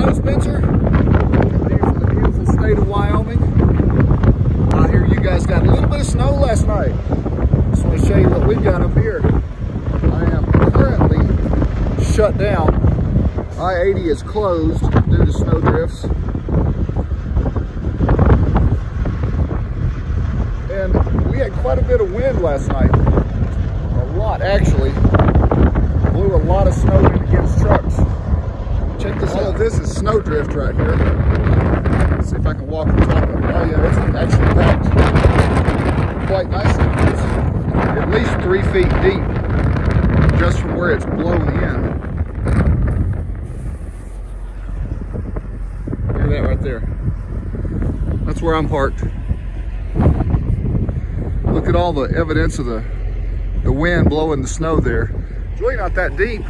Hello, Spencer. You from the beautiful state of Wyoming. I hear you guys got a little bit of snow last night. Just want to show you what we've got up here. I am currently shut down. I-80 is closed due to snow drifts. And we had quite a bit of wind last night. A lot, actually. Blew a lot of snow in against trucks. Check this All out. this is snowdrift right here. Let's see if I can walk on top of it. Oh yeah, it's actually packed quite nicely. It's at least three feet deep just from where it's blown in. Look at that right there. That's where I'm parked. Look at all the evidence of the, the wind blowing the snow there. It's really not that deep.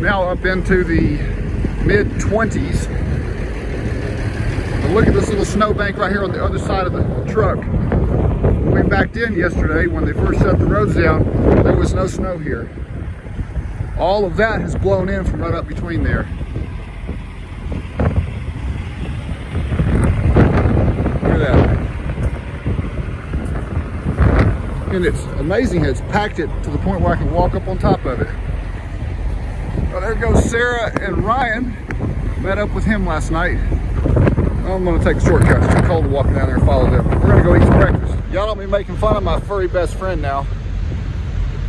Now up into the mid 20s. But look at this little snowbank right here on the other side of the truck. When we backed in yesterday, when they first shut the roads down, there was no snow here. All of that has blown in from right up between there. Look at that. And it's amazing, it's packed it to the point where I can walk up on top of it. There goes Sarah and Ryan. Met up with him last night. I'm gonna take a shortcut. It's too cold to walk down there and follow them. We're gonna go eat some breakfast. Y'all don't be making fun of my furry best friend now.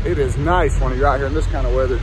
It is nice when you're out here in this kind of weather.